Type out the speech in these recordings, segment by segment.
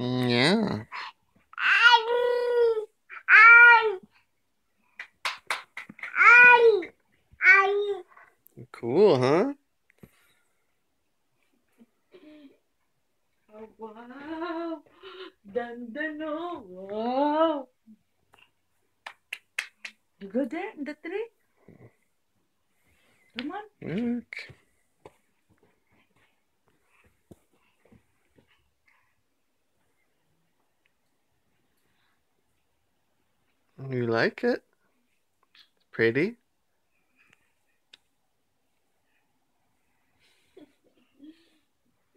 Yeah. Cool, huh? Oh, wow! Ganda no! Wow! You go there in the tree? Come on. Mm, Look. You like it? Pretty?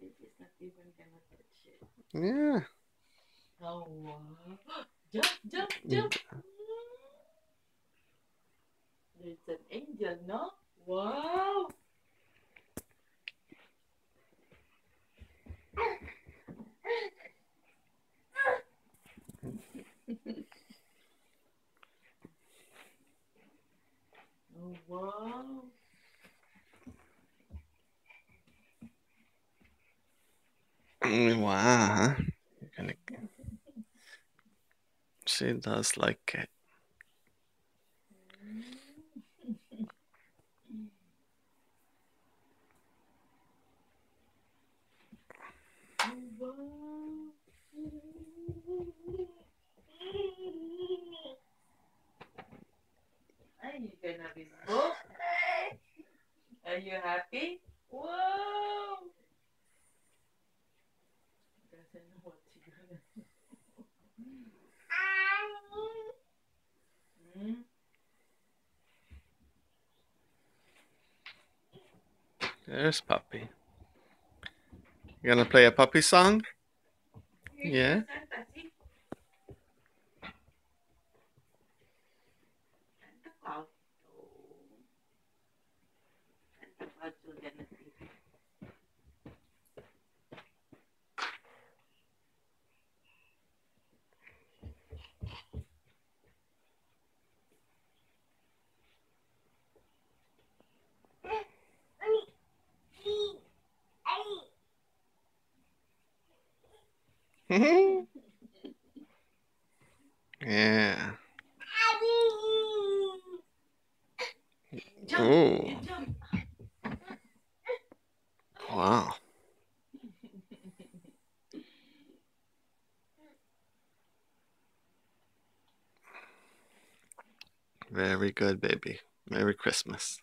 This is not even gonna touch it. Yeah. Oh, wow. Jump, jump, jump. There's an angel, no? Wow. Wow. Mm, Wow. She does like Are you gonna be booked? Are you happy? Whoa! Doesn't know what to do. Hmm? There's Puppy. You gonna play a puppy song? Yeah. Yeah. Ooh. Wow. Very good, baby. Merry Christmas.